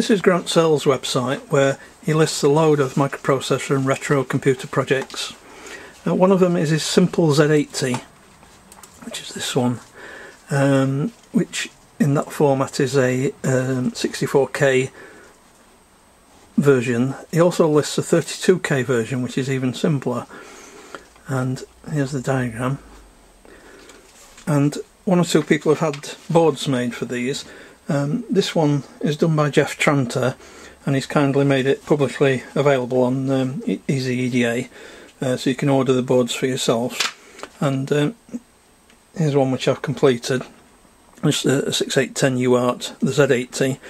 This is Grant Searle's website where he lists a load of microprocessor and retro computer projects. Uh, one of them is his Simple Z80, which is this one, um, which in that format is a um, 64K version. He also lists a 32K version, which is even simpler. And here's the diagram. And one or two people have had boards made for these. Um, this one is done by Jeff Tranter, and he's kindly made it publicly available on um, Easy EDA, uh, so you can order the boards for yourself. And um, here's one which I've completed. It's a 6810 UART, the Z80.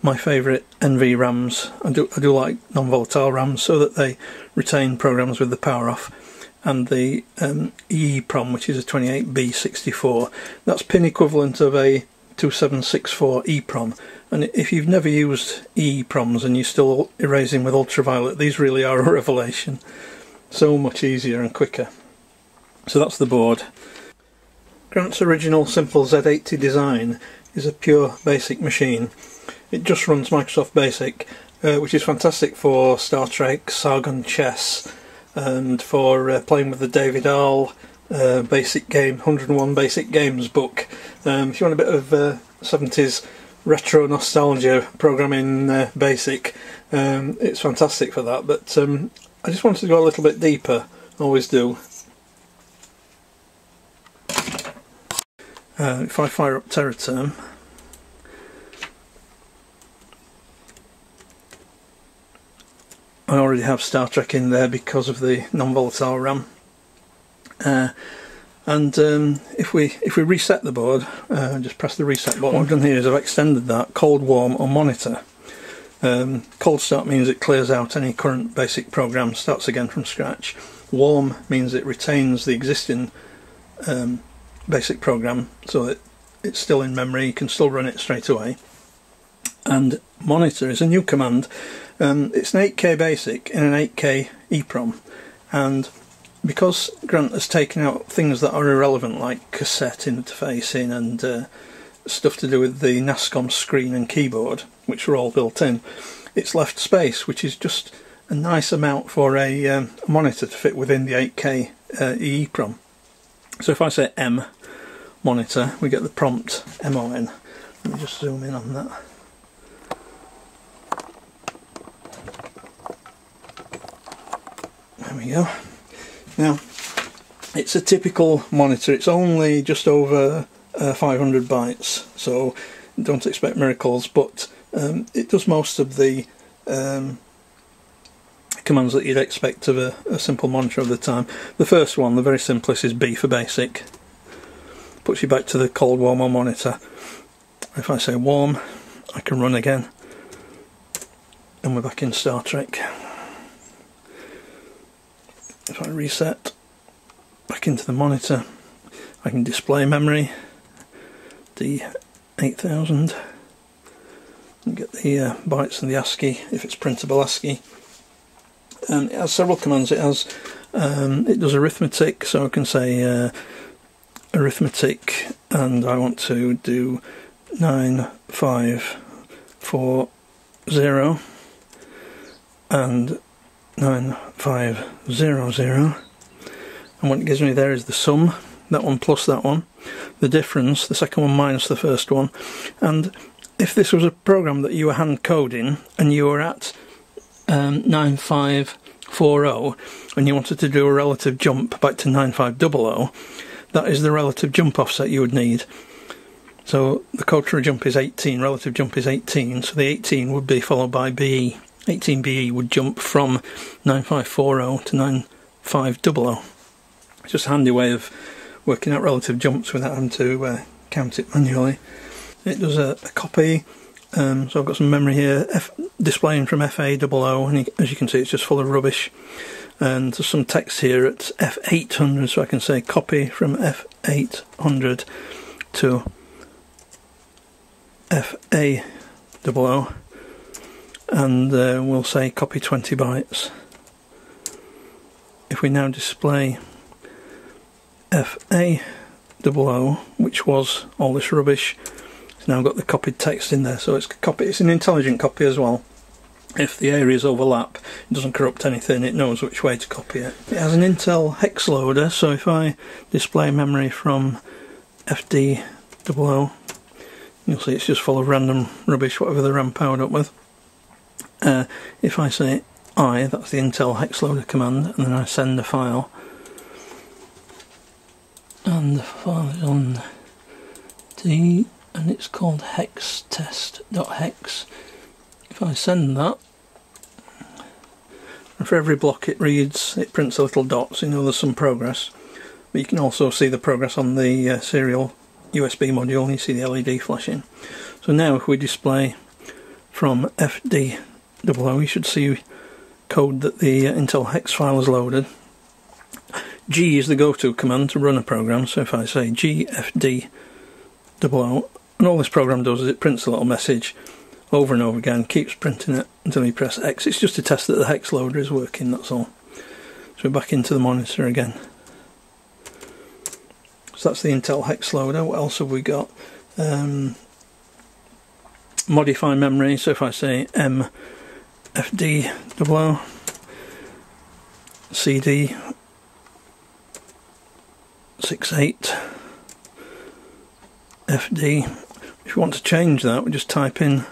My favourite NV RAMs. I do I do like non-volatile RAMs so that they retain programs with the power off. And the um, EEPROM, which is a 28B64. That's pin equivalent of a 2764 EEPROM. And if you've never used EEPROMs and you're still erasing with ultraviolet, these really are a revelation. So much easier and quicker. So that's the board. Grant's original simple Z80 design is a pure basic machine. It just runs Microsoft Basic, uh, which is fantastic for Star Trek, Sargon Chess, and for uh, playing with the David Ahl uh, basic game, 101 Basic Games book. Um, if you want a bit of 70s uh, retro nostalgia programming uh, basic, um, it's fantastic for that. But um, I just wanted to go a little bit deeper, always do. Uh, if I fire up Tera Term, I already have Star Trek in there because of the non-volatile RAM. Uh, and um, if we if we reset the board, uh, just press the reset button. What I've done here is I've extended that cold, warm, or monitor. Um, cold start means it clears out any current basic program, starts again from scratch. Warm means it retains the existing um, basic program so that it's still in memory, you can still run it straight away. And monitor is a new command. Um, it's an 8K basic in an 8K EEPROM, and because Grant has taken out things that are irrelevant like cassette interfacing and uh, stuff to do with the NASCOM screen and keyboard, which are all built in, it's left space, which is just a nice amount for a, um, monitor to fit within the 8K uh, EEPROM. So if I say M monitor, we get the prompt MON. Let me just zoom in on that. There we go. Now, it's a typical monitor. It's only just over uh, 500 bytes, so don't expect miracles, but um, it does most of the um, commands that you'd expect of a, a simple monitor of the time. The first one, the very simplest, is B for basic. Puts you back to the cold warm or monitor. If I say warm, I can run again. And we're back in Star Trek. If I reset back into the monitor, I can display memory, D8000, and get the uh, bytes and the ASCII if it's printable ASCII and it has several commands. It has um, it does arithmetic, so I can say uh, arithmetic, and I want to do nine five four zero and nine five zero zero, and what it gives me there is the sum. That one plus that one, the difference, the second one minus the first one, and if this was a program that you were hand coding and you were at um, 9540 and you wanted to do a relative jump back to 9500, that is the relative jump offset you would need. So the a jump is 18, relative jump is 18, so the 18 would be followed by BE. 18BE would jump from 9540 to 9500. It's just a handy way of working out relative jumps without having to uh, count it manually. It does a, a copy um, so I've got some memory here, F displaying from FA00, and as you can see it's just full of rubbish. And there's some text here at F800, so I can say copy from F800 to FA00, and uh, we'll say copy 20 bytes. If we now display FA00, which was all this rubbish, it's now got the copied text in there. So it's copy it's an intelligent copy as well. If the areas overlap it doesn't corrupt anything it knows which way to copy it. It has an Intel hex loader so if I display memory from FD00 you'll see it's just full of random rubbish whatever the RAM powered up with uh, if I say I that's the Intel hex loader command and then I send a file. And the file is on D and it's called hex test.hex if I send that and for every block it reads it prints a little dot so you know there's some progress. But you can also see the progress on the uh, serial USB module you see the LED flashing. So now if we display from FD double you should see code that the uh, Intel hex file is loaded. G is the go-to command to run a program so if I say gfd double O and all this program does is it prints a little message over and over again keeps printing it until you press X. It's just to test that the hex loader is working that's all. So we're back into the monitor again. So that's the Intel hex loader. What else have we got? Um, modify memory. So if I say M FD double CD 68 FD. If you want to change that, we just type in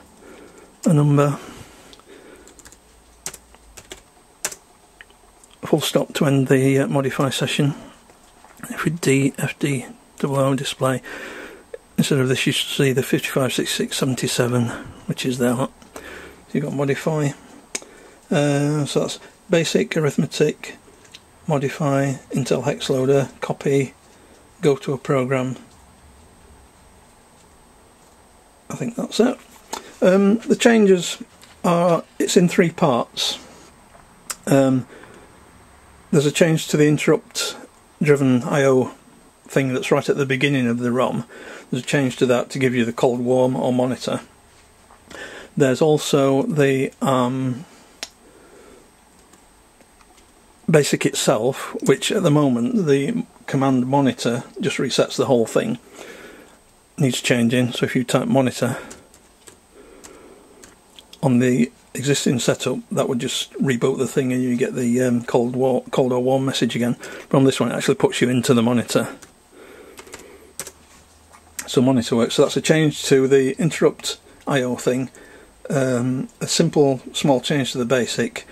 a number, full stop to end the uh, modify session. If we D FD double O display, instead of this, you should see the 556677, which is there. So you've got modify. Uh, so that's basic arithmetic, modify, Intel hex loader, copy, go to a program. I think that's it. Um, the changes are, it's in three parts. Um, there's a change to the interrupt driven I.O. thing that's right at the beginning of the ROM. There's a change to that to give you the cold warm or monitor. There's also the um, basic itself, which at the moment the command monitor just resets the whole thing. Needs changing, so if you type monitor on the existing setup, that would just reboot the thing and you get the um, cold, war, cold or warm message again. From this one, it actually puts you into the monitor. So monitor works. So that's a change to the interrupt I/O thing. Um, a simple small change to the basic,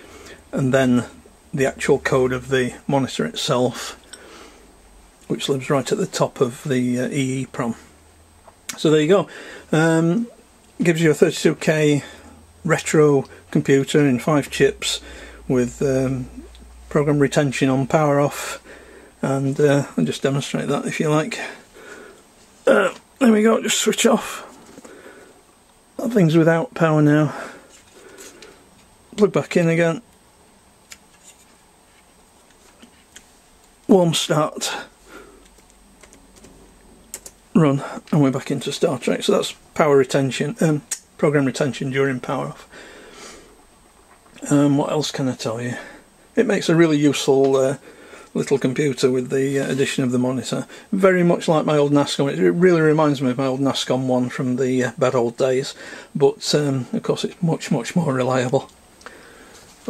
and then the actual code of the monitor itself which lives right at the top of the uh, EEPROM. So there you go. Um, gives you a 32k retro computer in five chips with um, program retention on power off and uh, I'll just demonstrate that if you like. Uh, there we go, just switch off. That thing's without power now. Plug back in again. Warm start run and we're back into Star Trek. So that's power retention, um, program retention during power off. Um, what else can I tell you? It makes a really useful uh, little computer with the uh, addition of the monitor. Very much like my old NASCOM. It really reminds me of my old NASCOM one from the uh, bad old days, but um, of course it's much, much more reliable.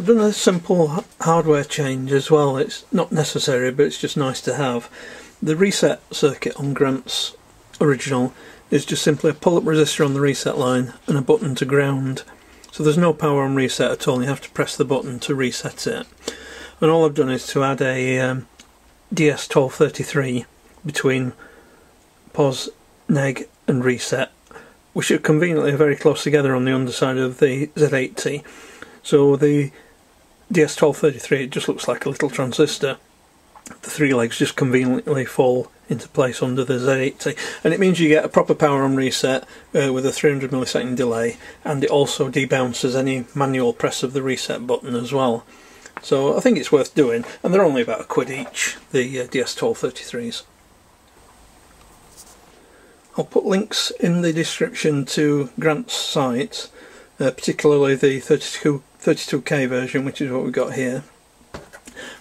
I've done a simple hardware change as well. It's not necessary, but it's just nice to have. The reset circuit on Grant's original is just simply a pull-up resistor on the reset line and a button to ground. So there's no power on reset at all, you have to press the button to reset it. And all I've done is to add a um, DS1233 between pause, neg and reset, which are conveniently very close together on the underside of the Z80. So the DS1233 it just looks like a little transistor. The three legs just conveniently fall into place under the Z80 and it means you get a proper power on reset uh, with a 300 millisecond delay and it also debounces any manual press of the reset button as well so I think it's worth doing and they're only about a quid each the uh, DS1233s I'll put links in the description to Grant's site uh, particularly the 32, 32k version which is what we've got here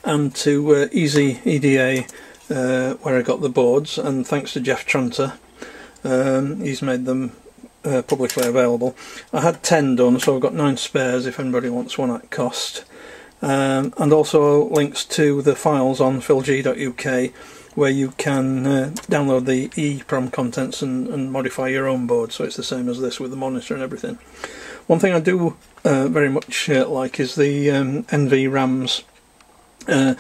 and to uh, Easy EDA uh, where I got the boards and thanks to Jeff Tranter um, he's made them uh, publicly available. I had 10 done, so I've got 9 spares if anybody wants one at cost. Um, and also links to the files on philg.uk where you can uh, download the EEPROM contents and, and, modify your own board, so it's the same as this with the monitor and everything. One thing I do uh, very much uh, like is the um, NVRAMs. Uh,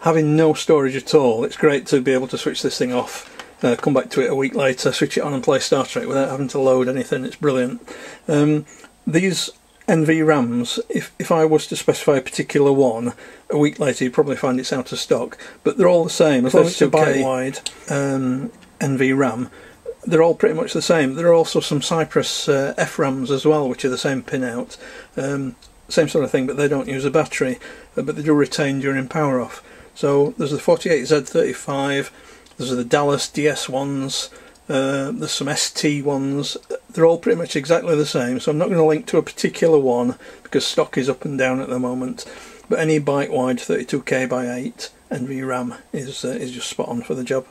having no storage at all, it's great to be able to switch this thing off uh, come back to it a week later, switch it on and play Star Trek without having to load anything. It's brilliant. Um, these NVRAMs, if, if I was to specify a particular one, a week later you'd probably find it's out of stock. But they're all the same. As long as it's a byte wide um, NVRAM, they're all pretty much the same. There are also some Cypress uh, FRAMs as well, which are the same pinout. Um, same sort of thing, but they don't use a battery, uh, but they do retain during power off. So there's the 48Z35, there's the Dallas DS ones, uh, there's some ST ones. They're all pretty much exactly the same, so I'm not going to link to a particular one because stock is up and down at the moment. But any byte wide 32k by 8 NVRAM is uh, is just spot on for the job.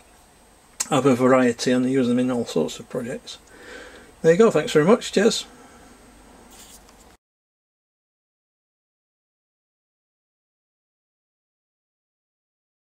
Have a variety and use them in all sorts of projects. There you go. Thanks very much. Cheers.